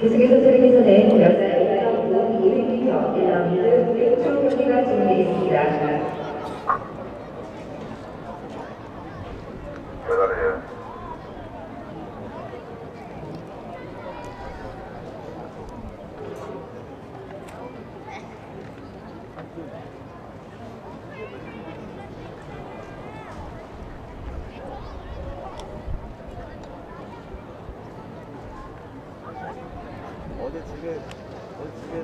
계속해서 트랙에서는 여자 1라운드 200m, 1라운드 100초 경기가 진행되겠습니다. 대단해요. 어제집에어제집에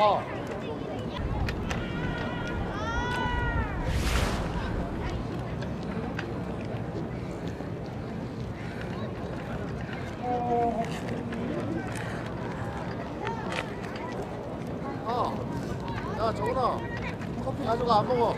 어. 아, 야 정훈아. 커피 가져가 안 먹어